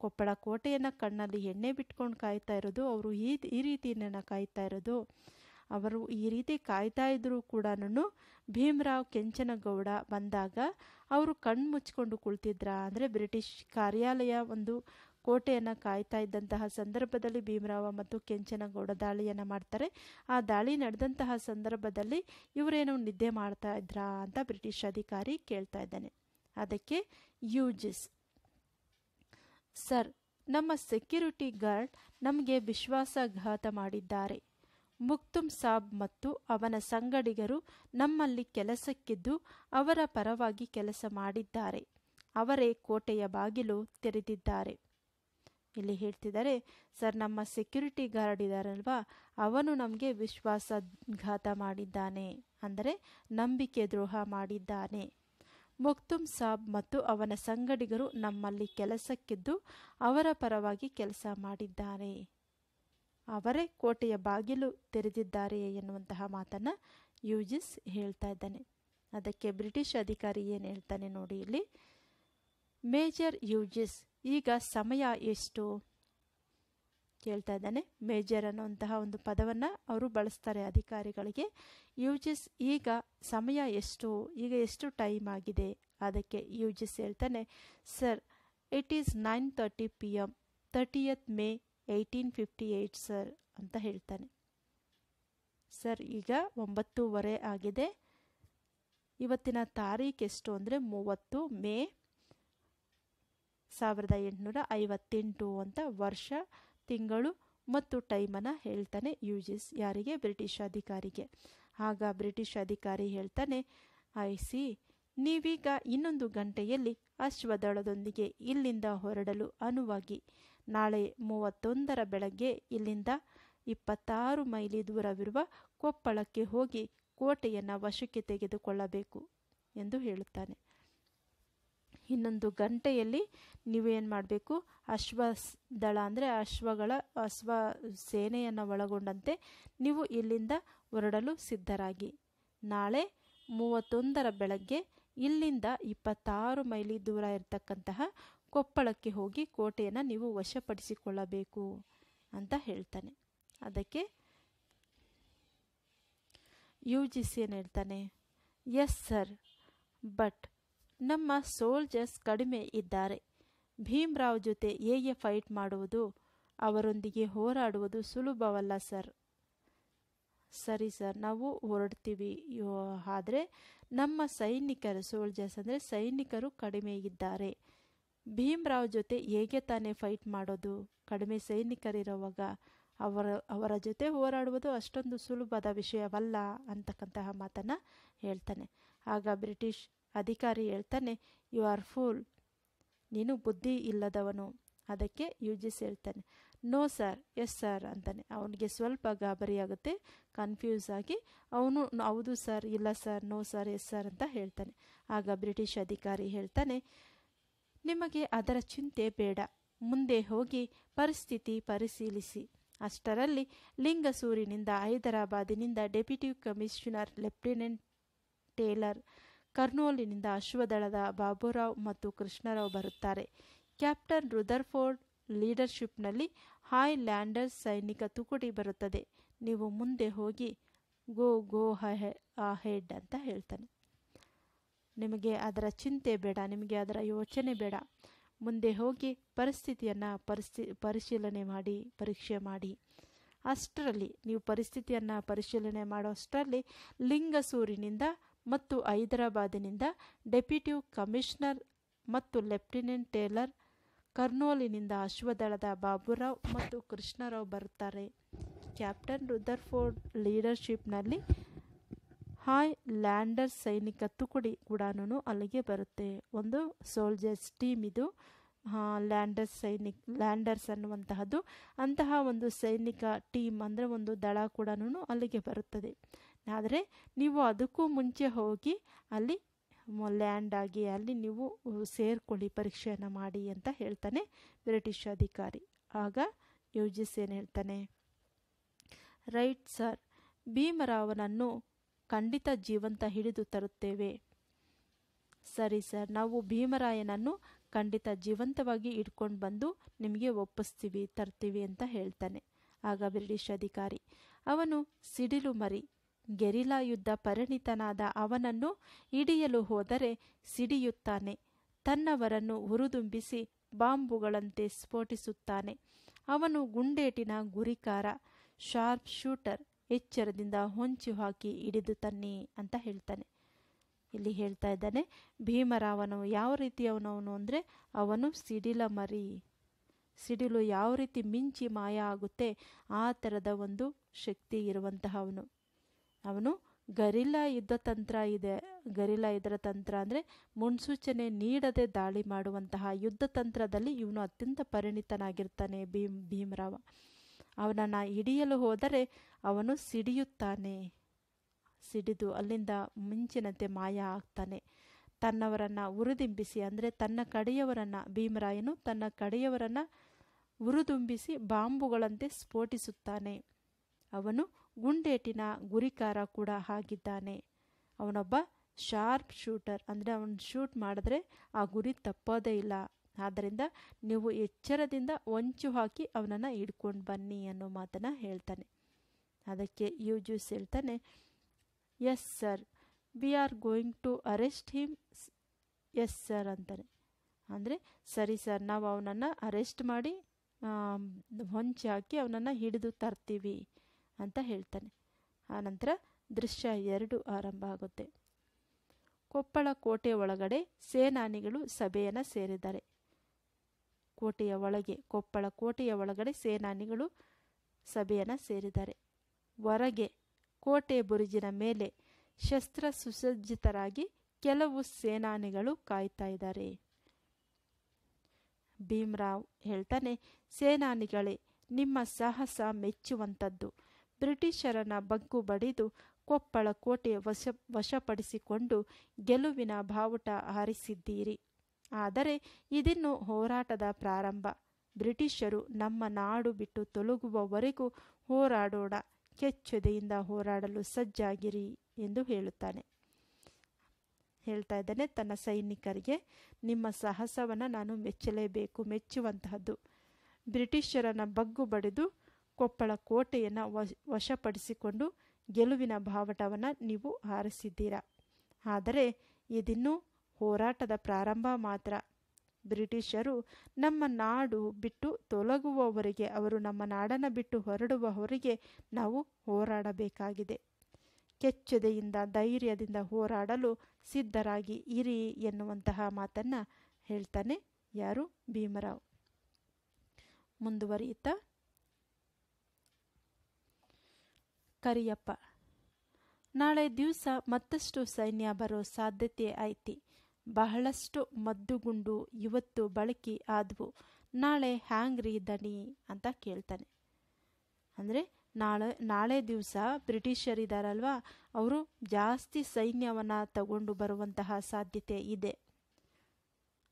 ಕೊಪ್ಪಳ ಕೋಟೆಯನ್ನು ಕಣ್ಣಲ್ಲಿ ಎಣ್ಣೆ ಬಿಟ್ಕೊಂಡು ಕಾಯ್ತಾ ಇರೋದು, ಅವರು ಈ ಈ ರೀತಿಯನ್ನು ಕಾಯ್ತಾ ಇರೋದು. ಅವರು ಈ ರೀತಿ ಕಾಯ್ತಾ ಇದ್ದರೂ ಕೂಡ ಭೀಮರಾವ್ ಕೆಂಚನಗೌಡ ಬಂದಾಗ ಅವರು ಕಣ್ಣು ಮುಚ್ಕೊಂಡು ಕುಳಿತಿದ್ರ. ಅಂದರೆ ಬ್ರಿಟಿಷ್ ಕಾರ್ಯಾಲಯ ಒಂದು ಕೋಟೆಯನ್ನು ಕಾಯ್ತಾ ಇದ್ದಂತಹ ಸಂದರ್ಭದಲ್ಲಿ ಭೀಮರಾವ ಮತ್ತು ಕೆಂಚನಗೌಡ ದಾಳಿಯನ್ನು ಮಾಡ್ತಾರೆ. ಆ ದಾಳಿ ನಡೆದಂತಹ ಸಂದರ್ಭದಲ್ಲಿ ಇವರೇನೋ ನಿದ್ದೆ ಮಾಡ್ತಾ ಇದ್ರಾ ಅಂತ ಬ್ರಿಟಿಷ್ ಅಧಿಕಾರಿ ಕೇಳ್ತಾ ಇದ್ದಾನೆ. ಅದಕ್ಕೆ ಯೂಜಿಸ್ ಸರ್, ನಮ್ಮ ಸೆಕ್ಯೂರಿಟಿ ಗಾರ್ಡ್ ನಮಗೆ ವಿಶ್ವಾಸಘಾತ ಮಾಡಿದ್ದಾರೆ. ಮುಕ್ತುಂ ಸಾಬ್ ಮತ್ತು ಅವನ ಸಂಗಡಿಗರು ನಮ್ಮಲ್ಲಿ ಕೆಲಸಕ್ಕಿದ್ದು ಅವರ ಪರವಾಗಿ ಕೆಲಸ ಮಾಡಿದ್ದಾರೆ. ಅವರೇ ಕೋಟೆಯ ಬಾಗಿಲು ತೆರೆದಿದ್ದಾರೆ. ಇಲ್ಲಿ ಹೇಳ್ತಿದ್ದಾರೆ, ಸರ್, ನಮ್ಮ ಸೆಕ್ಯೂರಿಟಿ ಗಾರ್ಡ್ ಇದ್ದಾರಲ್ವಾ ಅವನು ನಮಗೆ ವಿಶ್ವಾಸಘಾತ ಮಾಡಿದ್ದಾನೆ. ಅಂದರೆ ನಂಬಿಕೆ ದ್ರೋಹ ಮಾಡಿದ್ದಾನೆ. ಮುಕ್ತುಮ್ ಸಾಬ್ ಮತ್ತು ಅವನ ಸಂಗಡಿಗರು ನಮ್ಮಲ್ಲಿ ಕೆಲಸಕ್ಕಿದ್ದು ಅವರ ಪರವಾಗಿ ಕೆಲಸ ಮಾಡಿದ್ದಾರೆ. ಅವರೇ ಕೋಟೆಯ ಬಾಗಿಲು ತೆರೆದಿದ್ದಾರೆ ಎನ್ನುವಂತಹ ಮಾತನ್ನು ಯೂಜಿಸ್ ಹೇಳ್ತಾ ಇದ್ದಾನೆ. ಅದಕ್ಕೆ ಬ್ರಿಟಿಷ್ ಅಧಿಕಾರಿ ಏನು ಹೇಳ್ತಾನೆ ನೋಡಿ ಇಲ್ಲಿ. ಮೇಜರ್ ಯೂಜಿಸ್, ಈಗ ಸಮಯ ಎಷ್ಟು? ಕೇಳ್ತಾ ಇದ್ದಾನೆ. ಮೇಜರ್ ಅನ್ನುವಂತಹ ಒಂದು ಪದವನ್ನು ಅವರು ಬಳಸ್ತಾರೆ ಅಧಿಕಾರಿಗಳಿಗೆ. ಯೂಜಿಸ್, ಈಗ ಸಮಯ ಎಷ್ಟು? ಈಗ ಎಷ್ಟು ಟೈಮ್ ಆಗಿದೆ? ಅದಕ್ಕೆ ಯೂಜಿಸ್ ಹೇಳ್ತಾನೆ, sir it is nine thirty P M thirtieth May eighteen fifty eight sir ಅಂತ ಹೇಳ್ತಾನೆ. ಸರ್, ಈಗ ಒಂಬತ್ತೂವರೆ ಆಗಿದೆ. ಇವತ್ತಿನ ತಾರೀಕು ಎಷ್ಟು ಅಂದರೆ ಮೂವತ್ತು ಮೇ ಸಾವಿರದ ಎಂಟುನೂರ ಐವತ್ತೆಂಟು ಅಂತ ವರ್ಷ ತಿಂಗಳು ಮತ್ತು ಟೈಮನ್ನು ಹೇಳ್ತಾನೆ ಯೂಜಿಸ್, ಯಾರಿಗೆ? ಬ್ರಿಟಿಷ್ ಅಧಿಕಾರಿಗೆ. ಆಗ ಬ್ರಿಟಿಷ್ ಅಧಿಕಾರಿ ಹೇಳ್ತಾನೆ, ಐ ಸಿ, ನೀವೀಗ ಇನ್ನೊಂದು ಗಂಟೆಯಲ್ಲಿ ಅಶ್ವದಳದೊಂದಿಗೆ ಇಲ್ಲಿಂದ ಹೊರಡಲು ಅನುವಾಗಿ. ನಾಳೆ ಮೂವತ್ತೊಂದರ ಬೆಳಗ್ಗೆ ಇಲ್ಲಿಂದ ಇಪ್ಪತ್ತಾರು ಮೈಲಿ ದೂರವಿರುವ ಕೊಪ್ಪಳಕ್ಕೆ ಹೋಗಿ ಕೋಟೆಯನ್ನು ವಶಕ್ಕೆ ತೆಗೆದುಕೊಳ್ಳಬೇಕು, ಎಂದು ಹೇಳುತ್ತಾನೆ. ಇನ್ನೊಂದು ಗಂಟೆಯಲ್ಲಿ ನೀವೇನು ಮಾಡಬೇಕು? ಅಶ್ವ ದಳ ಅಂದರೆ ಅಶ್ವಗಳ, ಅಶ್ವ ಸೇನೆಯನ್ನು ಒಳಗೊಂಡಂತೆ ನೀವು ಇಲ್ಲಿಂದ ಹೊರಡಲು ಸಿದ್ಧರಾಗಿ. ನಾಳೆ ಮೂವತ್ತೊಂದರ ಬೆಳಗ್ಗೆ ಇಲ್ಲಿಂದ ಇಪ್ಪತ್ತಾರು ಮೈಲಿ ದೂರ ಇರತಕ್ಕಂತಹ ಕೊಪ್ಪಳಕ್ಕೆ ಹೋಗಿ ಕೋಟೆಯನ್ನು ನೀವು ವಶಪಡಿಸಿಕೊಳ್ಳಬೇಕು ಅಂತ ಹೇಳ್ತಾನೆ. ಅದಕ್ಕೆ ಯು ಜಿ ಸಿ ಏನು ಹೇಳ್ತಾನೆ? ಎಸ್ ಸರ್, ಬಟ್ ನಮ್ಮ ಸೋಲ್ಜರ್ಸ್ ಕಡಿಮೆ ಇದ್ದಾರೆ. ಭೀಮ್ರಾವ್ ಜೊತೆ ಹೇಗೆ ಫೈಟ್ ಮಾಡುವುದು? ಅವರೊಂದಿಗೆ ಹೋರಾಡುವುದು ಸುಲಭವಲ್ಲ ಸರ್ ಸರಿ ಸರ್ ನಾವು ಹೊರಡ್ತೀವಿ. ಆದರೆ ನಮ್ಮ ಸೈನಿಕರು ಸೋಲ್ಜರ್ಸ್ ಅಂದರೆ ಸೈನಿಕರು ಕಡಿಮೆ ಇದ್ದಾರೆ. ಭೀಮ್ರಾವ್ ಜೊತೆ ಹೇಗೆ ತಾನೇ ಫೈಟ್ ಮಾಡೋದು? ಕಡಿಮೆ ಸೈನಿಕರಿರುವಾಗ ಅವರ ಅವರ ಜೊತೆ ಹೋರಾಡುವುದು ಅಷ್ಟೊಂದು ಸುಲಭದ ವಿಷಯವಲ್ಲ ಅಂತಕ್ಕಂತಹ ಮಾತನ್ನು ಹೇಳ್ತಾನೆ. ಆಗ ಬ್ರಿಟಿಷ್ ಅಧಿಕಾರಿ ಹೇಳ್ತಾನೆ ಯು ಆರ್ ಫೂಲ್ ನೀನು ಬುದ್ಧಿ ಇಲ್ಲದವನು. ಅದಕ್ಕೆ ಯು ಜಿಸ್ ಹೇಳ್ತಾನೆ ನೋ ಸರ್ ಎಸ್ ಸರ್ ಅಂತಾನೆ. ಅವನಿಗೆ ಸ್ವಲ್ಪ ಗಾಬರಿಯಾಗುತ್ತೆ ಕನ್ಫ್ಯೂಸ್ ಆಗಿ, ಅವನು, ಹೌದು ಸರ್ ಇಲ್ಲ sir no sir yes sir ಅಂತ ಹೇಳ್ತಾನೆ. ಆಗ ಬ್ರಿಟಿಷ್ ಅಧಿಕಾರಿ ಹೇಳ್ತಾನೆ, ನಿಮಗೆ ಅದರ ಚಿಂತೆ ಬೇಡ. ಮುಂದೆ ಹೋಗಿ ಪರಿಸ್ಥಿತಿ ಪರಿಶೀಲಿಸಿ. ಅಷ್ಟರಲ್ಲಿ ಲಿಂಗಸೂರಿನಿಂದ ಹೈದರಾಬಾದಿನಿಂದ ಡೆಪ್ಯೂಟಿ ಕಮಿಷನರ್ ಲೆಫ್ಟಿನೆಂಟ್ ಟೇಲರ್ ಕರ್ನೂಲಿನಿಂದ ಅಶ್ವದಳದ ಬಾಬುರಾವ್ ಮತ್ತು ಕೃಷ್ಣರಾವ್ ಬರುತ್ತಾರೆ. ಕ್ಯಾಪ್ಟನ್ ರುದರ್ಫೋರ್ಡ್ ಲೀಡರ್ಶಿಪ್ನಲ್ಲಿ ಹಾಯ್ ಲ್ಯಾಂಡರ್ಸ್ ಸೈನಿಕ ತುಕುಡಿ ಬರುತ್ತದೆ. ನೀವು ಮುಂದೆ ಹೋಗಿ ಗೋ ಗೋ ಹೆಡ್ ಅಂತ ಹೇಳ್ತಾನೆ. ನಿಮಗೆ ಅದರ ಚಿಂತೆ ಬೇಡ, ನಿಮಗೆ ಅದರ ಯೋಚನೆ ಬೇಡ. ಮುಂದೆ ಹೋಗಿ ಪರಿಸ್ಥಿತಿಯನ್ನು ಪರಿಸ್ಥಿ, ಪರಿಶೀಲನೆ ಮಾಡಿ, ಪರೀಕ್ಷೆ ಮಾಡಿ. ಅಷ್ಟರಲ್ಲಿ ನೀವು ಪರಿಸ್ಥಿತಿಯನ್ನು ಪರಿಶೀಲನೆ ಮಾಡೋ ಅಷ್ಟರಲ್ಲಿ ಲಿಂಗಸೂರಿನಿಂದ ಮತ್ತು ಹೈದರಾಬಾದಿನಿಂದ ಡೆಪ್ಯೂಟಿ ಕಮಿಷನರ್ ಮತ್ತು ಲೆಫ್ಟಿನೆಂಟ್ ಟೇಲರ್ ಕರ್ನೂಲಿನಿಂದ ಅಶ್ವದಳದ ಬಾಬುರಾವ್ ಮತ್ತು ಕೃಷ್ಣರಾವ್ ಬರುತ್ತಾರೆ. ಕ್ಯಾಪ್ಟನ್ ರುದರ್ಫೋರ್ಡ್ ಲೀಡರ್ಶಿಪ್ನಲ್ಲಿ ಹಾಯ್ ಲ್ಯಾಂಡರ್ ಸೈನಿಕ ತುಕುಡಿ ಕೂಡ ಅಲ್ಲಿಗೆ ಬರುತ್ತೆ. ಒಂದು ಸೋಲ್ಜರ್ಸ್ ಟೀಮ್ ಇದು. ಲ್ಯಾಂಡರ್ ಸೈನಿಕ್, ಲ್ಯಾಂಡರ್ಸ್ ಅನ್ನುವಂತಹದ್ದು ಅಂತಹ ಒಂದು ಸೈನಿಕ ಟೀಮ್ ಅಂದರೆ ಒಂದು ದಳ ಕೂಡ ಅಲ್ಲಿಗೆ ಬರುತ್ತದೆ. ಆದರೆ ನೀವು ಅದಕ್ಕೂ ಮುಂಚೆ ಹೋಗಿ ಅಲ್ಲಿ ಲ್ಯಾಂಡ್ ಆಗಿ ಅಲ್ಲಿ ನೀವು ಸೇರ್ಕೊಳ್ಳಿ, ಪರೀಕ್ಷೆಯನ್ನು ಮಾಡಿ ಅಂತ ಹೇಳ್ತಾನೆ ಬ್ರಿಟಿಷ್ ಅಧಿಕಾರಿ. ಆಗ ಯು ಜಿ ಸಿ ಏನು ಹೇಳ್ತಾನೆ? ರೈಟ್ ಸರ್ ಭೀಮರಾವನನ್ನು ಖಂಡಿತ ಜೀವಂತ ಹಿಡಿದು ತರುತ್ತೇವೆ. ಸರಿ ಸರ್, ನಾವು ಭೀಮರಾಯನನ್ನು ಖಂಡಿತ ಜೀವಂತವಾಗಿ ಇಟ್ಕೊಂಡು ಬಂದು ನಿಮಗೆ ಒಪ್ಪಿಸ್ತೀವಿ, ತರ್ತೀವಿ ಅಂತ ಹೇಳ್ತಾನೆ. ಆಗ ಬ್ರಿಟಿಷ್ ಅಧಿಕಾರಿ, ಅವನು ಸಿಡಿಲು ಮರಿ ಗೆರಿಲಾ ಯುದ್ಧ ಪರಿಣಿತನಾದ ಅವನನ್ನು ಹಿಡಿಯಲು ಹೋದರೆ ಸಿಡಿಯುತ್ತಾನೆ. ತನ್ನವರನ್ನು ಹುರಿದುಂಬಿಸಿ ಬಾಂಬುಗಳಂತೆ ಸ್ಫೋಟಿಸುತ್ತಾನೆ. ಅವನು ಗುಂಡೇಟಿನ ಗುರಿಕಾರ, ಶಾರ್ಪ್ ಶೂಟರ್, ಎಚ್ಚರದಿಂದ ಹೊಂಚು ಹಾಕಿ ಹಿಡಿದು ತನ್ನಿ ಅಂತ ಹೇಳ್ತಾನೆ. ಇಲ್ಲಿ ಹೇಳ್ತಾ ಇದ್ದಾನೆ, ಭೀಮರಾವನು ಯಾವ ರೀತಿಯವನವನು ಅಂದರೆ ಅವನು ಸಿಡಿಲ ಮರಿ. ಸಿಡಿಲು ಯಾವ ರೀತಿ ಮಿಂಚಿ ಮಾಯ ಆಗುತ್ತೆ, ಆ ಥರದ ಒಂದು ಶಕ್ತಿ ಇರುವಂತಹವನು. ಅವನು ಗರಿಲ್ಲಾ ಯುದ್ಧ ತಂತ್ರ ಇದೆ. ಗರಿಲ್ಲಾ ಇದರ ತಂತ್ರ ಅಂದರೆ ಮುನ್ಸೂಚನೆ ನೀಡದೆ ದಾಳಿ ಮಾಡುವಂತಹ ಯುದ್ಧ ತಂತ್ರದಲ್ಲಿ ಇವನು ಅತ್ಯಂತ ಪರಿಣಿತನಾಗಿರ್ತಾನೆ ಭೀಮ್, ಭೀಮರಾವ. ಅವನನ್ನು ಹಿಡಿಯಲು ಹೋದರೆ ಅವನು ಸಿಡಿಯುತ್ತಾನೆ. ಸಿಡಿದು ಅಲ್ಲಿಂದ ಮುಂಚಿನಂತೆ ಮಾಯ ಆಗ್ತಾನೆ. ತನ್ನವರನ್ನು ಉರಿದುಂಬಿಸಿ ಅಂದರೆ ತನ್ನ ಕಡೆಯವರನ್ನು, ಭೀಮರಾಯನು ತನ್ನ ಕಡೆಯವರನ್ನು ಉರಿದುಂಬಿಸಿ ಬಾಂಬುಗಳಂತೆ ಸ್ಫೋಟಿಸುತ್ತಾನೆ. ಅವನು ಗುಂಡೇಟಿನ ಗುರಿಕಾರ ಕೂಡ ಆಗಿದ್ದಾನೆ ಅವನೊಬ್ಬ ಶಾರ್ಪ್ ಶೂಟರ್, ಅಂದರೆ ಅವನು ಶೂಟ್ ಮಾಡಿದ್ರೆ ಆ ಗುರಿ ತಪ್ಪೋದೇ ಇಲ್ಲ. ಆದ್ದರಿಂದ ನೀವು ಎಚ್ಚರದಿಂದ ಹೊಂಚು ಹಾಕಿ ಅವನನ್ನು ಹಿಡ್ಕೊಂಡು ಬನ್ನಿ ಅನ್ನೋ ಮಾತನ್ನು ಹೇಳ್ತಾನೆ. ಅದಕ್ಕೆ ಯು ಜ್ಯೂಸ್ ಹೇಳ್ತಾನೆ yes sir we are going to arrest him yes sir ಅಂತಾನೆ. ಅಂದರೆ, ಸರಿ ಸರ್ ನಾವು ಅವನನ್ನು ಅರೆಸ್ಟ್ ಮಾಡಿ ಹೊಂಚಿ ಹಾಕಿ ಅವನನ್ನು ಹಿಡಿದು ತರ್ತೀವಿ. ಅಂತ ಹೇಳ್ತಾನೆ. ಆನಂತರ ದೃಶ್ಯ ಎರಡು ಆರಂಭ ಆಗುತ್ತೆ. ಕೊಪ್ಪಳ ಕೋಟೆ ಒಳಗಡೆ ಸೇನಾನಿಗಳು ಸಭೆಯನ್ನು ಸೇರಿದ್ದಾರೆ. ಕೋಟೆಯ ಒಳಗೆ, ಕೊಪ್ಪಳ ಕೋಟೆಯ ಒಳಗಡೆ ಸೇನಾನಿಗಳು ಸಭೆಯನ್ನು ಸೇರಿದ್ದಾರೆ. ಹೊರಗೆ ಕೋಟೆ ಬುರುಜಿನ ಮೇಲೆ ಶಸ್ತ್ರ ಸುಸಜ್ಜಿತರಾಗಿ ಕೆಲವು ಸೇನಾನಿಗಳು ಕಾಯ್ತಾ ಇದ್ದಾರೆ. ಭೀಮ್ರಾವ್ ಹೇಳ್ತಾನೆ, ಸೇನಾನಿಗಳೇ, ನಿಮ್ಮ ಸಾಹಸ ಮೆಚ್ಚುವಂಥದ್ದು. ಬ್ರಿಟಿಷರನ್ನ ಬಗ್ಗು ಬಡಿದು ಕೊಪ್ಪಳ ಕೋಟೆ ವಶ, ವಶಪಡಿಸಿಕೊಂಡು ಗೆಲುವಿನ ಬಾವುಟ ಹಾರಿಸಿದ್ದೀರಿ. ಆದರೆ ಇದಿನ್ನು ಹೋರಾಟದ ಪ್ರಾರಂಭ. ಬ್ರಿಟಿಷರು ನಮ್ಮ ನಾಡು ಬಿಟ್ಟು ತೊಲಗುವವರೆಗೂ ಹೋರಾಡೋಣ, ಕೆಚ್ಚೆದೆಯಿಂದ ಹೋರಾಡಲು ಸಜ್ಜಾಗಿರಿ ಎಂದು ಹೇಳುತ್ತಾನೆ. ಹೇಳ್ತಾ ಇದ್ದಾನೆ, ತನ್ನ ಸೈನಿಕರಿಗೆ ನಿಮ್ಮ ಸಾಹಸವನ್ನು ನಾನು ಮೆಚ್ಚಲೇಬೇಕು, ಮೆಚ್ಚುವಂತಹದ್ದು. ಬ್ರಿಟಿಷರನ್ನ ಬಗ್ಗು ಬಡಿದು ಕೊಪ್ಪಳ ಕೋಟೆಯನ್ನು ವಶಪಡಿಸಿಕೊಂಡು ಗೆಲುವಿನ ಭಾವಟವನ್ನು ನೀವು ಹಾರಿಸಿದ್ದೀರಾ? ಆದರೆ ಇದಿನ್ನೂ ಹೋರಾಟದ ಪ್ರಾರಂಭ ಮಾತ್ರ. ಬ್ರಿಟಿಷರು ನಮ್ಮ ನಾಡು ಬಿಟ್ಟು ತೊಲಗುವವರೆಗೆ ಅವರು ನಮ್ಮ ನಾಡನ್ನು ಬಿಟ್ಟು ಹೊರಡುವವರಿಗೆ ನಾವು ಹೋರಾಡಬೇಕಾಗಿದೆ. ಕೆಚ್ಚದೆಯಿಂದ ಧೈರ್ಯದಿಂದ ಹೋರಾಡಲು ಸಿದ್ಧರಾಗಿ ಇರಿ ಎನ್ನುವಂತಹ ಮಾತನ್ನು ಹೇಳ್ತಾನೆ ಯಾರು ಭೀಮರಾವ್. ಮುಂದುವರಿಯುತ್ತಾ? ಕರಿಯಪ್ಪ, ನಾಳೆ ದಿವಸ ಮತ್ತಷ್ಟು ಸೈನ್ಯ ಬರೋ ಸಾಧ್ಯತೆ ಐತಿ. ಬಹಳಷ್ಟು ಮದ್ದುಗುಂಡು ಇವತ್ತು ಬಳಕೆ ಆದವು. ನಾಳೆ ಹ್ಯಾಂಗ್ರಿ ದಣಿ? ಅಂತ ಕೇಳ್ತಾನೆ. ಅಂದರೆ, ನಾಳೆ ನಾಳೆ ದಿವಸ ಬ್ರಿಟಿಷರಿದಾರಲ್ವಾ ಅವರು ಜಾಸ್ತಿ ಸೈನ್ಯವನ್ನು ತಗೊಂಡು ಬರುವಂತಹ ಸಾಧ್ಯತೆ ಇದೆ.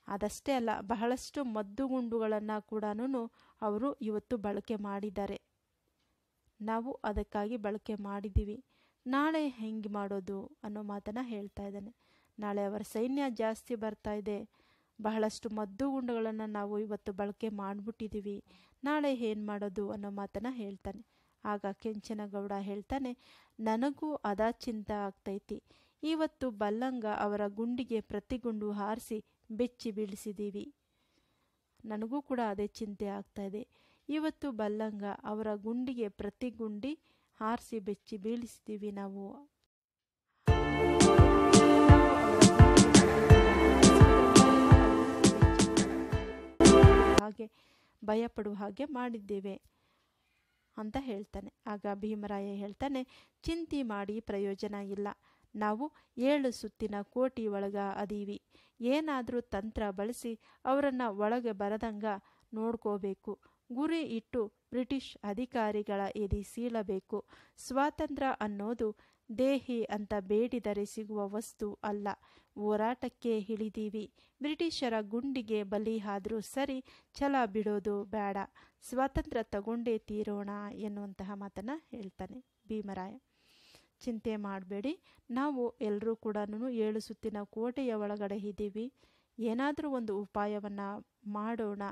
ಅದಷ್ಟೇ ಅಲ್ಲ, ಬಹಳಷ್ಟು ಮದ್ದುಗುಂಡುಗಳನ್ನು ಕೂಡ ಅವರು ಇವತ್ತು ಬಳಕೆ ಮಾಡಿದ್ದಾರೆ. ನಾವು ಅದಕ್ಕಾಗಿ ಬಳಕೆ ಮಾಡಿದ್ದೀವಿ. ನಾಳೆ ಹೆಂಗೆ ಮಾಡೋದು ಅನ್ನೋ ಮಾತನ್ನು ಹೇಳ್ತಾ ಇದ್ದಾನೆ. ನಾಳೆ ಅವರ ಸೈನ್ಯ ಜಾಸ್ತಿ ಬರ್ತಾ ಇದೆ. ಬಹಳಷ್ಟು ಮದ್ದು ಗುಂಡುಗಳನ್ನು ನಾವು ಇವತ್ತು ಬಳಕೆ ಮಾಡಿಬಿಟ್ಟಿದ್ದೀವಿ. ನಾಳೆ ಏನು ಮಾಡೋದು ಅನ್ನೋ ಮಾತನ್ನು ಹೇಳ್ತಾನೆ. ಆಗ ಕೆಂಚನಗೌಡ ಹೇಳ್ತಾನೆ, ನನಗೂ ಅದ ಚಿಂತೆ ಆಗ್ತೈತಿ. ಇವತ್ತು ಬಲ್ಲಂಗ ಅವರ ಗುಂಡಿಗೆ ಪ್ರತಿ ಗುಂಡು ಹಾರಿಸಿ ಬೆಚ್ಚಿ ಬೀಳಿಸಿದ್ದೀವಿ. ನನಗೂ ಕೂಡ ಅದೇ ಚಿಂತೆ ಆಗ್ತಾ ಇದೆ. ಇವತ್ತು ಬಲ್ಲಂಗ ಅವರ ಗುಂಡಿಗೆ ಪ್ರತಿ ಗುಂಡಿ ಹಾರಿಸಿ ಬೆಚ್ಚಿ ಬೀಳಿಸ್ತೀವಿ ನಾವು. ಹಾಗೆ ಭಯಪಡುವ ಹಾಗೆ ಮಾಡಿದ್ದೇವೆ ಅಂತ ಹೇಳ್ತಾನೆ. ಆಗ ಭೀಮರಾಯ ಹೇಳ್ತಾನೆ, ಚಿಂತೆ ಮಾಡಿ, ಪ್ರಯೋಜನ ಇಲ್ಲ. ನಾವು ಏಳು ಸುತ್ತಿನ ಕೋಟಿ ಒಳಗ ಅದೀವಿ. ಏನಾದರೂ ತಂತ್ರ ಬಳಸಿ ಅವರನ್ನು ಒಳಗೆ ಬರದಂಗ ನೋಡ್ಕೋಬೇಕು. ಗುರಿ ಇಟ್ಟು ಬ್ರಿಟಿಷ್ ಅಧಿಕಾರಿಗಳ ಎದಿ ಸೀಳಬೇಕು. ಸ್ವಾತಂತ್ರ್ಯ ಅನ್ನೋದು ದೇಹಿ ಅಂತ ಬೇಡಿದರೆ ಸಿಗುವ ವಸ್ತು ಅಲ್ಲ. ಹೋರಾಟಕ್ಕೆ ಹಿಳಿದೀವಿ ಬ್ರಿಟಿಷರ ಗುಂಡಿಗೆ ಬಲಿ ಆದರೂ ಸರಿ ಛಲ ಬಿಡೋದು ಬೇಡ. ಸ್ವಾತಂತ್ರ್ಯ ತಗೊಂಡೇ ತೀರೋಣ ಎನ್ನುವಂತಹ ಮಾತನ್ನು ಹೇಳ್ತಾನೆ ಭೀಮರಾಯ. ಚಿಂತೆ ಮಾಡಬೇಡಿ. ನಾವು ಎಲ್ಲರೂ ಕೂಡ ಏಳು ಸುತ್ತಿನ ಕೋಟೆಯ ಒಳಗಡೆ ಇದ್ದೀವಿ. ಏನಾದರೂ ಒಂದು ಉಪಾಯವನ್ನು ಮಾಡೋಣ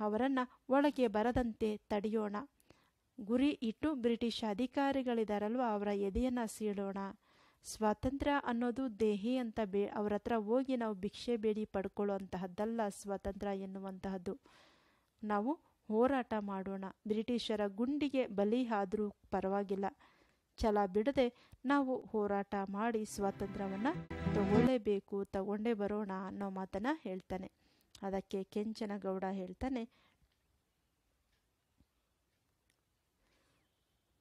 ಅವರನ್ನು ಒಳಗೆ ಬರದಂತೆ ತಡೆಯೋಣ. ಗುರಿ ಇಟ್ಟು ಬ್ರಿಟಿಷ್ ಅಧಿಕಾರಿಗಳಿದಾರಲ್ವ ಅವರ ಎದೆಯನ್ನು ಸೀಳೋಣ. ಸ್ವಾತಂತ್ರ್ಯ ಅನ್ನೋದು ದೇಹಿ ಅಂತ ಬೇ, ಅವ್ರ ಹತ್ರ ಹೋಗಿ ನಾವು ಭಿಕ್ಷೆ ಬೇಡಿ ಪಡ್ಕೊಳ್ಳುವಂತಹದ್ದಲ್ಲ ಸ್ವಾತಂತ್ರ್ಯ ಎನ್ನುವಂತಹದ್ದು. ನಾವು ಹೋರಾಟ ಮಾಡೋಣ. ಬ್ರಿಟಿಷರ ಗುಂಡಿಗೆ ಬಲಿ ಆದರೂ ಪರವಾಗಿಲ್ಲ. ಛಲ ಬಿಡದೆ ನಾವು ಹೋರಾಟ ಮಾಡಿ ಸ್ವಾತಂತ್ರ್ಯವನ್ನು ತಗೊಳ್ಳೇಬೇಕು, ತಗೊಂಡೇ ಬರೋಣ ಅನ್ನೋ ಮಾತನ್ನು ಹೇಳ್ತಾನೆ. ಅದಕ್ಕೆ ಕೆಂಚನಗೌಡ ಹೇಳ್ತಾನೆ.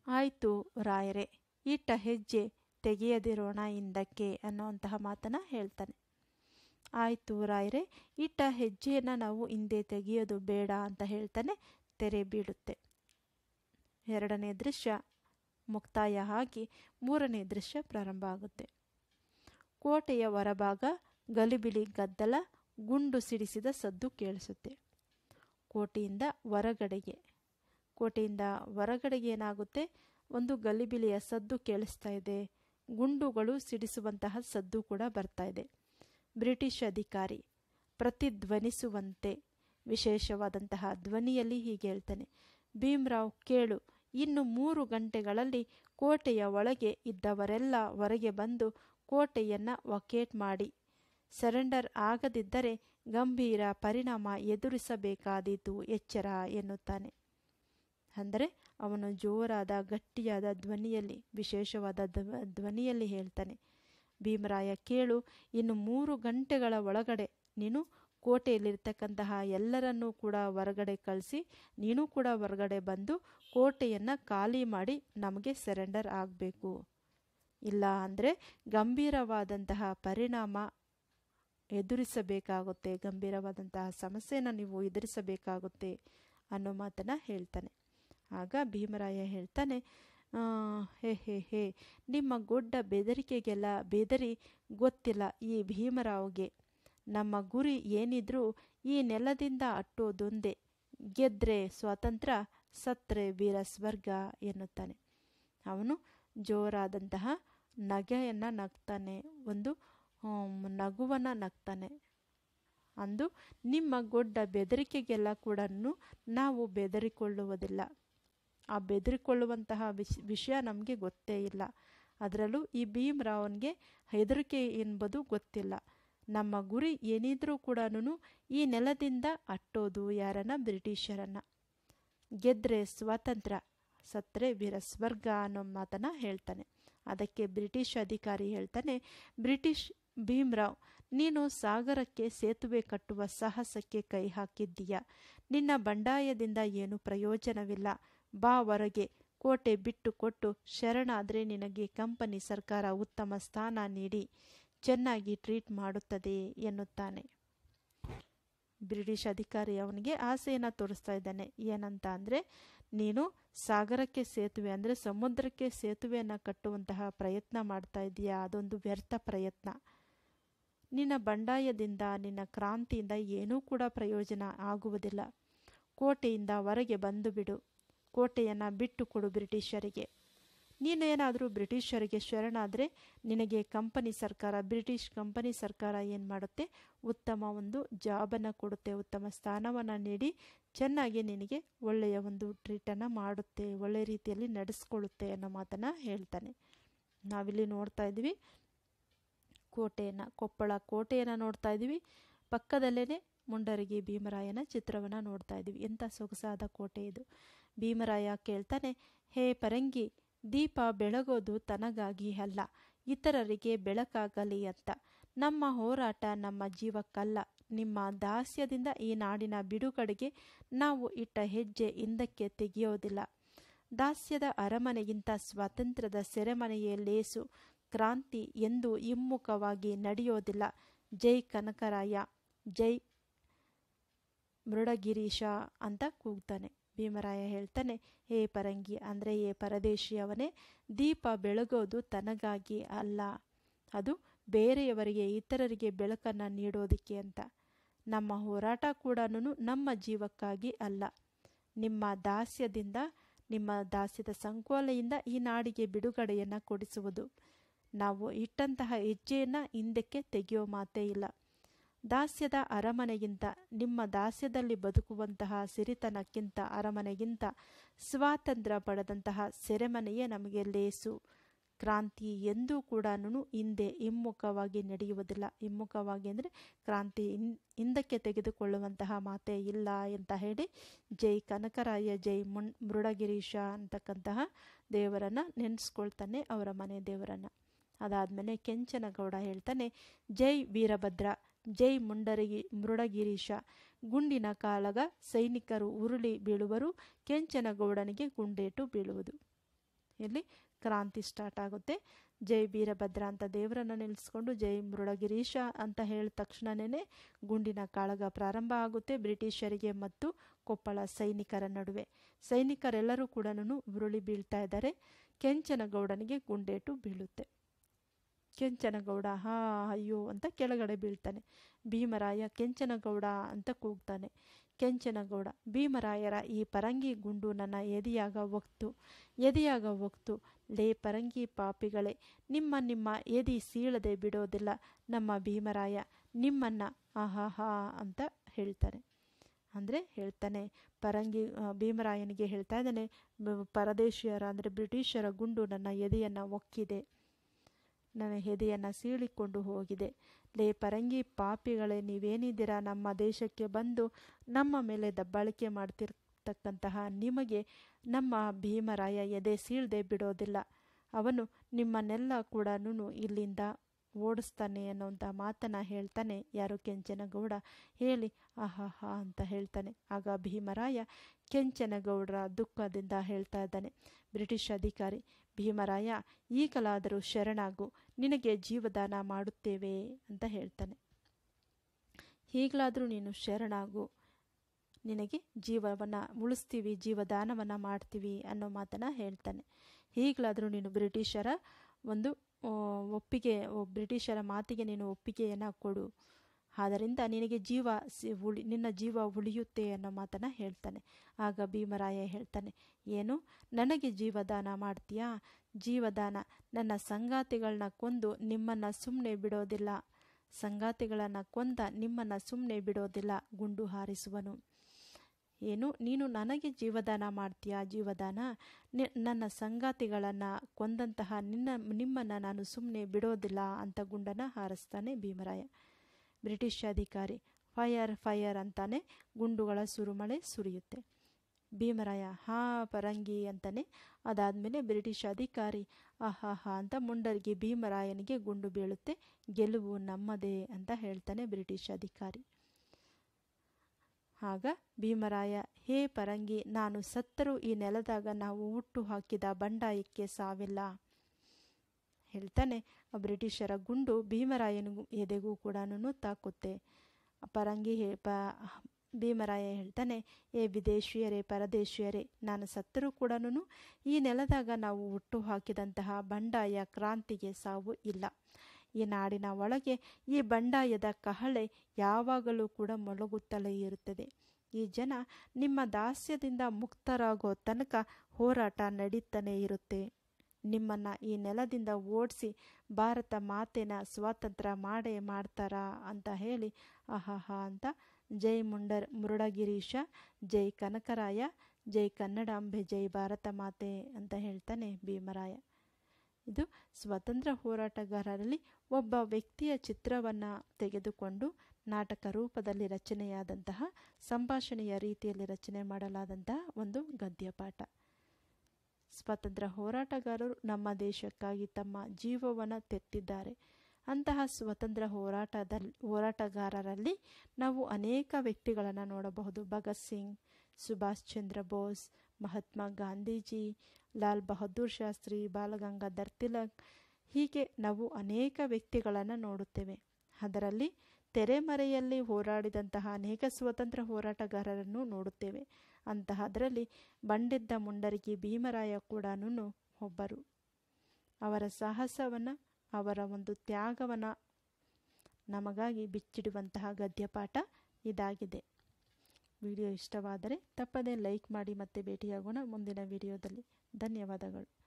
ಆಯಿತು ರಾಯರೇ, ಇಟ್ಟ ಹೆಜ್ಜೆ ತೆಗೆಯದಿರೋಣ ಹಿಂದಕ್ಕೆ ಅನ್ನುವಂತಹ ಮಾತನ್ನು ಹೇಳ್ತಾನೆ. ಆಯಿತು ರಾಯರೇ, ಇಟ್ಟ ಹೆಜ್ಜೆಯನ್ನು ನಾವು ಹಿಂದೆ ತೆಗೆಯೋದು ಬೇಡ ಅಂತ ಹೇಳ್ತಾನೆ ತೆರೆ ಬೀಳುತ್ತೆ. ಎರಡನೇ ದೃಶ್ಯ ಮುಕ್ತಾಯ ಆಗಿ ಮೂರನೇ ದೃಶ್ಯ ಪ್ರಾರಂಭ ಆಗುತ್ತೆ. ಕೋಟೆಯ ಹೊರಭಾಗ ಗಲಿಬಿಲಿ ಗದ್ದಲ ಗುಂಡು ಸಿಡಿಸಿದ ಸದ್ದು ಕೇಳಿಸುತ್ತೆ. ಕೋಟೆಯಿಂದ ಹೊರಗಡೆಗೆ. ಕೋಟೆಯಿಂದ ಹೊರಗಡೆಗೆ ಏನಾಗುತ್ತೆ? ಒಂದು ಗಲಿಬಿಲಿಯ ಸದ್ದು ಕೇಳಿಸ್ತಾ ಇದೆ. ಗುಂಡುಗಳು ಸಿಡಿಸುವಂತಹ ಸದ್ದು ಕೂಡ ಬರ್ತಾ ಇದೆ. ಬ್ರಿಟಿಷ್ ಅಧಿಕಾರಿ ಪ್ರತಿಧ್ವನಿಸುವಂತೆ, ವಿಶೇಷವಾದಂತಹ ಧ್ವನಿಯಲ್ಲಿ ಹೀಗೆ ಹೇಳ್ತಾನೆ, ಭೀಮ್ರಾವ್, ಕೇಳು. ಇನ್ನು ಮೂರು ಗಂಟೆಗಳಲ್ಲಿ ಕೋಟೆಯ ಒಳಗೆ ಇದ್ದವರೆಲ್ಲ ಹೊರಗೆ ಬಂದು ಕೋಟೆಯನ್ನು ವಕೇಟ್ ಮಾಡಿ. ಸರೆಂಡರ್ ಆಗದಿದ್ದರೆ ಗಂಭೀರ ಪರಿಣಾಮ ಎದುರಿಸಬೇಕಾದೀತು ಎಚ್ಚರ ಎನ್ನುತ್ತಾನೆ. ಅಂದರೆ ಅವನು ಜೋರಾದ ಗಟ್ಟಿಯಾದ ಧ್ವನಿಯಲ್ಲಿ, ವಿಶೇಷವಾದ ಧ್ವನಿಯಲ್ಲಿ ಹೇಳ್ತಾನೆ, ಭೀಮರಾಯ ಕೇಳು, ಇನ್ನು ಮೂರು ಗಂಟೆಗಳ ಒಳಗಡೆ ನೀನು ಕೋಟೆಯಲ್ಲಿರ್ತಕ್ಕಂತಹ ಎಲ್ಲರನ್ನೂ ಕೂಡ ಹೊರಗಡೆ ಕಳಿಸಿ, ನೀನು ಕೂಡ ಹೊರಗಡೆ ಬಂದು ಕೋಟೆಯನ್ನು ಖಾಲಿ ಮಾಡಿ ನಮಗೆ ಸರೆಂಡರ್ ಆಗಬೇಕು. ಇಲ್ಲ ಅಂದರೆ ಗಂಭೀರವಾದಂತಹ ಪರಿಣಾಮ ಎದುರಿಸಬೇಕಾಗುತ್ತೆ, ಗಂಭೀರವಾದಂತಹ ಸಮಸ್ಯೆನ ನೀವು ಎದುರಿಸಬೇಕಾಗುತ್ತೆ ಅನ್ನೋ ಮಾತನ್ನು ಹೇಳ್ತಾನೆ. ಆಗ ಭೀಮರಾಯ ಹೇಳ್ತಾನೆ ಹೇ ಹೇ ಹೇ, ನಿಮ್ಮ ಗೊಡ್ಡ ಬೆದರಿಕೆಗೆಲ್ಲ ಬೆದರಿ ಗೊತ್ತಿಲ್ಲ ಈ ಭೀಮರಾವ್ಗೆ. ನಮ್ಮ ಗುರಿ ಏನಿದ್ರೂ ಈ ನೆಲದಿಂದ ಅಟ್ಟೋದೊಂದೇ. ಗೆದ್ರೆ ಸ್ವಾತಂತ್ರ್ಯ ಸತ್ರೆ ವೀರ ಸ್ವರ್ಗ, ಎನ್ನುತ್ತಾನೆ. ಅವನು ಜೋರಾದಂತಹ ನಗೆಯನ್ನು ನಗ್ತಾನೆ. ಒಂದು ನಗುವನ್ನು ನಗ್ತಾನೆ. ಅಂದು ನಿಮ್ಮ ಗೊಡ್ಡ ಬೆದರಿಕೆಗೆಲ್ಲ ಕೂಡ ನಾವು ಬೆದರಿಕೊಳ್ಳುವುದಿಲ್ಲ. ಆ ಬೆದರಿಕೊಳ್ಳುವಂತಹ ವಿಷ, ವಿಷಯ ನಮಗೆ ಗೊತ್ತೇ ಇಲ್ಲ. ಅದರಲ್ಲೂ ಈ ಭೀಮರಾವನ್ಗೆ ಹೆದರಿಕೆ ಎಂಬುದು ಗೊತ್ತಿಲ್ಲ. ನಮ್ಮ ಗುರಿ ಏನಿದ್ರೂ ಕೂಡ ಈ ನೆಲದಿಂದ ಅಟ್ಟೋದು ಯಾರನ್ನ ಬ್ರಿಟಿಷರನ್ನ ಗೆದ್ರೆ ಸ್ವಾತಂತ್ರ್ಯ ಸತ್ರೆ ವೀರ ಸ್ವರ್ಗ ಅನ್ನೋ ಮಾತನ್ನು ಹೇಳ್ತಾನೆ. ಅದಕ್ಕೆ ಬ್ರಿಟಿಷ್ ಅಧಿಕಾರಿ ಹೇಳ್ತಾನೆ, ಬ್ರಿಟಿಷ್ ಭೀಮ್ರಾವ್, ನೀನು ಸಾಗರಕ್ಕೆ ಸೇತುವೆ ಕಟ್ಟುವ ಸಾಹಸಕ್ಕೆ ಕೈ ಹಾಕಿದ್ದೀಯ? ನಿನ್ನ ಬಂಡಾಯದಿಂದ ಏನು ಪ್ರಯೋಜನವಿಲ್ಲ? ಬಾ ಹೊರಗೆ. ಕೋಟೆ ಬಿಟ್ಟು ಕೊಟ್ಟು ಶರಣಾದರೆ ನಿನಗೆ ಕಂಪನಿ ಸರ್ಕಾರ ಉತ್ತಮ ಸ್ಥಾನ ನೀಡಿ. ಚೆನ್ನಾಗಿ ಟ್ರೀಟ್ ಮಾಡುತ್ತದೆ ಎನ್ನುತ್ತಾನೆ. ಬ್ರಿಟಿಷ್ ಅಧಿಕಾರಿ ಅವನಿಗೆ ಆಸೆಯನ್ನು ತೋರಿಸ್ತಾ ಇದ್ದಾನೆ. ಏನಂತ ಅಂದರೆ, ನೀನು ಸಾಗರಕ್ಕೆ ಸೇತುವೆ ಅಂದರೆ ಸಮುದ್ರಕ್ಕೆ ಸೇತುವೆಯನ್ನು ಕಟ್ಟುವಂತಹ ಪ್ರಯತ್ನ ಮಾಡ್ತಾ ಇದೆಯಾ? ಅದೊಂದು ವ್ಯರ್ಥ ಪ್ರಯತ್ನ. ನಿನ್ನ ಬಂಡಾಯದಿಂದ, ನಿನ್ನ ಕ್ರಾಂತಿಯಿಂದ ಏನೂ ಕೂಡ ಪ್ರಯೋಜನ ಆಗುವುದಿಲ್ಲ. ಕೋಟೆಯಿಂದ ಹೊರಗೆ ಬಂದು ಬಿಡು. ಕೋಟೆಯನ್ನು ಬಿಟ್ಟು ಕೊಡು ಬ್ರಿಟಿಷರಿಗೆ. ನೀನೇನಾದರೂ ಬ್ರಿಟಿಷರಿಗೆ ಶರಣಾದರೆ ನಿನಗೆ ಕಂಪನಿ ಸರ್ಕಾರ, ಬ್ರಿಟಿಷ್ ಕಂಪನಿ ಸರ್ಕಾರ ಏನು ಮಾಡುತ್ತೆ? ಉತ್ತಮ ಒಂದು ಜಾಬನ್ನು ಕೊಡುತ್ತೆ, ಉತ್ತಮ ಸ್ಥಾನವನ್ನು ನೀಡಿ ಚೆನ್ನಾಗಿ ನಿನಗೆ ಒಳ್ಳೆಯ ಒಂದು ಟ್ರೀಟನ್ನು ಮಾಡುತ್ತೆ ಒಳ್ಳೆಯ ರೀತಿಯಲ್ಲಿ ನಡೆಸ್ಕೊಳ್ಳುತ್ತೆ ಅನ್ನೋ ಮಾತನ್ನು ಹೇಳ್ತಾನೆ. ನಾವಿಲ್ಲಿ ನೋಡ್ತಾ ಇದ್ದೀವಿ. ಕೋಟೆಯನ್ನು, ಕೊಪ್ಪಳ ಕೋಟೆಯನ್ನು ನೋಡ್ತಾ ಇದ್ದೀವಿ. ಪಕ್ಕದಲ್ಲೇ ಮುಂಡರಗಿ ಭೀಮರಾಯನ ಚಿತ್ರವನ್ನು ನೋಡ್ತಾ ಇದ್ದೀವಿ. ಎಂಥ ಸೊಗಸಾದ ಕೋಟೆ ಇದು. ಭೀಮರಾಯ ಕೇಳ್ತಾನೆ, ಹೇ ಪರಂಗಿ, ದೀಪ ಬೆಳಗೋದು ತನಗಾಗಿ ಅಲ್ಲ, ಇತರರಿಗೆ ಬೆಳಕಾಗಲಿ ಅಂತ. ನಮ್ಮ ಹೋರಾಟ ನಮ್ಮ ಜೀವಕ್ಕಲ್ಲ. ನಿಮ್ಮ ದಾಸ್ಯದಿಂದ ಈ ನಾಡಿನ ಬಿಡುಗಡೆಗೆ ನಾವು ಇಟ್ಟ ಹೆಜ್ಜೆ ಹಿಂದಕ್ಕೆ ತೆಗೆಯೋದಿಲ್ಲ. ದಾಸ್ಯದ ಅರಮನೆಗಿಂತ ಸ್ವಾತಂತ್ರ್ಯದ ಸೆರೆಮನೆಯೇ ಲೇಸು. ಕ್ರಾಂತಿ ಎಂದು ಹಿಮ್ಮುಖವಾಗಿ ನಡೆಯೋದಿಲ್ಲ. ಜೈ ಕನಕರಾಯ, ಜೈ ಮೃಡಗಿರೀಶ ಅಂತ ಕೂಗ್ತಾನೆ. ಭೀಮರಾಯ ಹೇಳ್ತಾನೆ, ಹೇ ಪರಂಗಿ, ಅಂದರೆ ಏ ಪರದೇಶಿಯವನೇ ದೀಪ ಬೆಳಗೋದು ತನಗಾಗಿ ಅಲ್ಲ. ಅದು ಬೇರೆಯವರಿಗೆ, ಇತರರಿಗೆ ಬೆಳಕನ್ನು ನೀಡೋದಕ್ಕೆ ಅಂತ. ನಮ್ಮ ಹೋರಾಟ ಕೂಡ ನಮ್ಮ ಜೀವಕ್ಕಾಗಿ ಅಲ್ಲ. ನಿಮ್ಮ ದಾಸ್ಯದಿಂದ, ನಿಮ್ಮ ದಾಸ್ಯದ ಸಂಕೋಲೆಯಿಂದ ಈ ನಾಡಿಗೆ ಬಿಡುಗಡೆಯನ್ನು ಕೊಡಿಸುವುದು. ನಾವು ಇಟ್ಟಂತಹ ಹೆಜ್ಜೆಯನ್ನು ಹಿಂದಕ್ಕೆ ತೆಗೆಯೋ ಮಾತೇ ಇಲ್ಲ. ದಾಸ್ಯದ ಅರಮನೆಗಿಂತ, ನಿಮ್ಮ ದಾಸ್ಯದಲ್ಲಿ ಬದುಕುವಂತಹ ಸಿರಿತನಕ್ಕಿಂತ ಅರಮನೆಗಿಂತ ಸ್ವಾತಂತ್ರ್ಯ ಪಡೆದಂತಹ ಸೆರೆಮನೆಯೇ ನಮಗೆ ಲೇಸು. ಕ್ರಾಂತಿ ಎಂದೂ ಕೂಡ ಹಿಂದೆ ಹಿಮ್ಮುಖವಾಗಿ ನಡೆಯುವುದಿಲ್ಲ. ಹಿಮ್ಮುಖವಾಗಿ ಅಂದರೆ ಕ್ರಾಂತಿ ಹಿಂದಕ್ಕೆ ತೆಗೆದುಕೊಳ್ಳುವಂತಹ ಮಾತೇ ಇಲ್ಲ ಅಂತ ಹೇಳಿ ಜೈ ಕನಕರಾಯ, ಜೈ ಮುಣ್ ಮೃಡಗಿರೀಶ ಅಂತಕ್ಕಂತಹ ದೇವರನ್ನು ನೆನೆಸ್ಕೊಳ್ತಾನೆ ಅವರ ಮನೆ ದೇವರನ್ನು. ಅದಾದಮೇಲೆ ಕೆಂಚನಗೌಡ ಹೇಳ್ತಾನೆ, ಜೈ ವೀರಭದ್ರ, ಜೈ ಮುಂಡರಗಿ, ಮೃಡಗಿರೀಶ, ಗುಂಡಿನ ಕಾಳಗ, ಸೈನಿಕರು ಉರುಳಿ ಬೀಳುವರು ಕೆಂಚನಗೌಡನಿಗೆ ಗುಂಡೇಟು ಬೀಳುವುದು. ಇಲ್ಲಿ ಕ್ರಾಂತಿ ಸ್ಟಾರ್ಟ್ ಆಗುತ್ತೆ. ಜೈ ವೀರಭದ್ರ ಅಂತ ದೇವರನ್ನು ನಿಲ್ಲಿಸ್ಕೊಂಡು, ಜೈ ಮೃಡಗಿರೀಶ ಅಂತ ಹೇಳಿದ ತಕ್ಷಣನೇ ಗುಂಡಿನ ಕಾಳಗ ಪ್ರಾರಂಭ ಆಗುತ್ತೆ ಬ್ರಿಟಿಷರಿಗೆ ಮತ್ತು ಕೊಪ್ಪಳ ಸೈನಿಕರ ನಡುವೆ. ಸೈನಿಕರೆಲ್ಲರೂ ಕೂಡ ಉರುಳಿ ಬೀಳ್ತಾ ಇದ್ದಾರೆ. ಕೆಂಚನಗೌಡನಿಗೆ ಗುಂಡೇಟು ಬೀಳುತ್ತೆ. ಕೆಂಚನಗೌಡ, ಹಾ, ಅಯ್ಯೋ, ಅಂತ ಕೆಳಗಡೆ ಬೀಳ್ತಾನೆ. ಭೀಮರಾಯ ಕೆಂಚನಗೌಡ ಅಂತ ಕೂಗ್ತಾನೆ. ಕೆಂಚನಗೌಡ, ಭೀಮರಾಯರ ಈ ಪರಂಗಿ ಗುಂಡು ನನ್ನ ಎದೆಯಾಗ ಒಕ್ತು ಎದೆಯಾಗ ಒಕ್ತು ಲೇ ಪರಂಗಿ ಪಾಪಿಗಳೇ, ನಿಮ್ಮ ನಿಮ್ಮ ಎದಿ ಸೀಳದೆ ಬಿಡೋದಿಲ್ಲ ನಮ್ಮ ಭೀಮರಾಯ. ನಿಮ್ಮನ್ನ ಆಹಾಹಾ ಅಂತ ಹೇಳ್ತಾನೆ. ಅಂದರೆ ಹೇಳ್ತಾನೆ, ಪರಂಗಿ ಭೀಮರಾಯನಿಗೆ ಹೇಳ್ತಾ ಇದ್ದಾನೆ ಪರದೇಶಿಯರ, ಅಂದರೆ ಬ್ರಿಟಿಷರ ಗುಂಡು ನನ್ನ ಎದೆಯನ್ನು ಒಕ್ಕಿದೆ. ನನ್ನ ಎದೆಯನ್ನು ಸೀಳಿಕೊಂಡು ಹೋಗಿದೆ. ಲೇ ಪರಂಗಿ, ಪಾಪಿಗಳೇ, ನೀವೇನಿದ್ದೀರಾ? ನಮ್ಮ ದೇಶಕ್ಕೆ ಬಂದು ನಮ್ಮ ಮೇಲೆ ದಬ್ಬಾಳಿಕೆ ಮಾಡ್ತಿರ್ತಕ್ಕಂತಹ ನಿಮಗೆ ನಮ್ಮ ಭೀಮರಾಯ ಎದೆ ಸೀಳದೆ ಬಿಡೋದಿಲ್ಲ. ಅವನು ನಿಮ್ಮನ್ನೆಲ್ಲ ಕೂಡ ಇಲ್ಲಿಂದ ಓಡಿಸ್ತಾನೆ ಅನ್ನೋಂಥ ಮಾತನ್ನು ಹೇಳ್ತಾನೆ. ಯಾರು ಕೆಂಚನಗೌಡ ಹೇಳಿ, ಆಹಾಹಾ ಅಂತ ಹೇಳ್ತಾನೆ. ಆಗ ಭೀಮರಾಯ ಕೆಂಚನಗೌಡರ ದುಃಖದಿಂದ ಹೇಳ್ತಾ ಇದ್ದಾನೆ. ಬ್ರಿಟಿಷ್ ಅಧಿಕಾರಿ ಭೀಮರಾಯ, ಈಗಲಾದರೂ ಶರಣಾಗು, ನಿನಗೆ ಜೀವದಾನ ಮಾಡುತ್ತೇವೆ ಅಂತ ಹೇಳ್ತಾನೆ. ಈಗಲಾದರೂ ನೀನು ಶರಣಾಗು, ನಿನಗೆ ಜೀವವನ್ನು ಉಳಿಸ್ತೀವಿ, ಜೀವದಾನವನ್ನು ಮಾಡ್ತೀವಿ ಅನ್ನೋ ಮಾತನ್ನು ಹೇಳ್ತಾನೆ. ಈಗಲಾದರೂ ನೀನು ಬ್ರಿಟಿಷರ ಒಂದು ಒಪ್ಪಿಗೆ ಬ್ರಿಟಿಷರ ಮಾತಿಗೆ ನೀನು ಒಪ್ಪಿಗೆಯನ್ನು ಕೊಡು. ಆದ್ದರಿಂದ ನಿನಗೆ ಜೀವ ಉಳಿ, ನಿನ್ನ ಜೀವ ಉಳಿಯುತ್ತೆ ಅನ್ನೋ ಮಾತನ್ನು ಹೇಳ್ತಾನೆ. ಆಗ ಭೀಮರಾಯ ಹೇಳ್ತಾನೆ, ಏನು? ನನಗೆ ಜೀವದಾನ ಮಾಡ್ತೀಯಾ? ಜೀವದಾನ ನನ್ನ ಸಂಗಾತಿಗಳನ್ನ ಕೊಂದು ನಿಮ್ಮನ್ನು ಸುಮ್ಮನೆ ಬಿಡೋದಿಲ್ಲ. ಸಂಗಾತಿಗಳನ್ನು ಕೊಂದ ನಿಮ್ಮನ್ನು ಸುಮ್ಮನೆ ಬಿಡೋದಿಲ್ಲ, ಗುಂಡು ಹಾರಿಸುವನು. ಏನು? ನೀನು ನನಗೆ ಜೀವದಾನ ಮಾಡ್ತೀಯಾ? ಜೀವದಾನ? ನನ್ನ ಸಂಗಾತಿಗಳನ್ನು ಕೊಂದಂತಹ ನಿನ್ನ, ನಿಮ್ಮನ್ನು ನಾನು ಸುಮ್ಮನೆ ಬಿಡೋದಿಲ್ಲ ಅಂತ ಗುಂಡನ್ನು ಹಾರಿಸ್ತಾನೆ ಭೀಮರಾಯ. ಬ್ರಿಟಿಷ್ ಅಧಿಕಾರಿ, ಫೈರ್ ಫೈರ್ ಅಂತಾನೆ ಗುಂಡುಗಳ ಸುರುಮಳೆ ಸುರಿಯುತ್ತೆ. ಭೀಮರಾಯ, ಹಾ, ಪರಂಗಿ ಅಂತಾನೆ. ಅದಾದಮೇಲೆ ಬ್ರಿಟಿಷ್ ಅಧಿಕಾರಿ ಆಹಾಹಾ ಅಂತ ಮುಂಡರಿಗೆ ಭೀಮರಾಯನಿಗೆ ಗುಂಡು ಬೀಳುತ್ತೆ. ಗೆಲುವು ನಮ್ಮದೇ ಅಂತ ಹೇಳ್ತಾನೆ ಬ್ರಿಟಿಷ್ ಅಧಿಕಾರಿ. ಆಗ ಭೀಮರಾಯ, ಹೇ ಪರಂಗಿ, ನಾನು ಸತ್ತರೂ ಈ ನೆಲದಾಗ ನಾವು ಹುಟ್ಟು ಹಾಕಿದ ಬಂಡಾಯಕ್ಕೆ ಸಾವಿಲ್ಲ. ಹೇಳ್ತಾನೆ ಬ್ರಿಟಿಷರ ಗುಂಡು ಭೀಮರಾಯನಿಗೂ ಎದೆಗೂ ಕೂಡ ತಾಕುತ್ತೆ ಪರಂಗಿ ಹೇ, ಪ, ಭೀಮರಾಯ ಹೇಳ್ತಾನೆ, ಏ ವಿದೇಶಿಯರೇ, ಪರದೇಶಿಯರೇ, ನಾನು ಸತ್ತರೂ ಕೂಡ ಈ ನೆಲದಾಗ ನಾವು ಹುಟ್ಟು ಹಾಕಿದಂತಹ ಬಂಡಾಯ ಕ್ರಾಂತಿಗೆ ಸಾವು ಇಲ್ಲ. ಈ ನಾಡಿನ ಒಳಗೆ ಈ ಬಂಡಾಯದ ಕಹಳೆ ಯಾವಾಗಲೂ ಕೂಡ ಮೊಳಗುತ್ತಲೇ ಇರುತ್ತದೆ. ಈ ಜನ ನಿಮ್ಮ ದಾಸ್ಯದಿಂದ ಮುಕ್ತರಾಗೋ ತನಕ ಹೋರಾಟ ನಡೀತಾನೆ ಇರುತ್ತೆ. ನಿಮ್ಮನ್ನು ಈ ನೆಲದಿಂದ ಓಡಿಸಿ ಭಾರತ ಮಾತೆನ ಸ್ವಾತಂತ್ರ್ಯ ಮಾಡೇ ಮಾಡ್ತಾರಾ ಅಂತ ಹೇಳಿ ಅಹಹ ಅಂತ. ಜೈ ಮುಂಡರ್, ಮುರುಡಗಿರೀಶ, ಜೈ ಕನಕರಾಯ, ಜೈ ಕನ್ನಡಾಂಬೆ, ಜೈ ಭಾರತ ಮಾತೆ ಅಂತ ಹೇಳ್ತಾನೆ ಭೀಮರಾಯ. ಇದು ಸ್ವತಂತ್ರ ಹೋರಾಟಗಾರರಲ್ಲಿ ಒಬ್ಬ ವ್ಯಕ್ತಿಯ ಚಿತ್ರವನ್ನು ತೆಗೆದುಕೊಂಡು ನಾಟಕ ರೂಪದಲ್ಲಿ ರಚನೆಯಾದಂತಹ, ಸಂಭಾಷಣೆಯ ರೀತಿಯಲ್ಲಿ ರಚನೆ ಮಾಡಲಾದಂತಹ ಒಂದು ಗದ್ಯಪಾಠ. ಸ್ವಾತಂತ್ರ್ಯ ಹೋರಾಟಗಾರರು ನಮ್ಮ ದೇಶಕ್ಕಾಗಿ ತಮ್ಮ ಜೀವವನ್ನು ತೆತ್ತಿದ್ದಾರೆ. ಅಂತಹ ಸ್ವತಂತ್ರ ಹೋರಾಟದಲ್ಲಿ ಹೋರಾಟಗಾರರಲ್ಲಿ ನಾವು ಅನೇಕ ವ್ಯಕ್ತಿಗಳನ್ನು ನೋಡಬಹುದು. ಭಗತ್ ಸಿಂಗ್, ಸುಭಾಷ್ ಚಂದ್ರ ಬೋಸ್, ಮಹಾತ್ಮ ಗಾಂಧೀಜಿ, ಲಾಲ್ ಬಹದ್ದೂರ್ ಶಾಸ್ತ್ರಿ ಬಾಲಗಂಗಾಧರ್ ತಿಲಕ್. ಹೀಗೆ ನಾವು ಅನೇಕ ವ್ಯಕ್ತಿಗಳನ್ನು ನೋಡುತ್ತೇವೆ. ಅದರಲ್ಲಿ ತೆರೆಮರೆಯಲ್ಲಿ ಹೋರಾಡಿದಂತಹ ಅನೇಕ ಸ್ವತಂತ್ರ ಹೋರಾಟಗಾರರನ್ನು ನೋಡುತ್ತೇವೆ. ಅಂತಹದರಲ್ಲಿ ಬಂಡೆದ್ದ ಮುಂಡರಿಗೆ ಭೀಮರಾಯ ಕೂಡ ಒಬ್ಬರು. ಅವರ ಸಾಹಸವನ್ನು, ಅವರ ಒಂದು ತ್ಯಾಗವನ್ನು ನಮಗಾಗಿ ಬಿಚ್ಚಿಡುವಂತಹ ಗದ್ಯಪಾಠ ಇದಾಗಿದೆ. ವಿಡಿಯೋ ಇಷ್ಟವಾದರೆ ತಪ್ಪದೇ ಲೈಕ್ ಮಾಡಿ ಮತ್ತೆ ಭೇಟಿಯಾಗೋಣ ಮುಂದಿನ ವಿಡಿಯೋದಲ್ಲಿ. ಧನ್ಯವಾದಗಳು.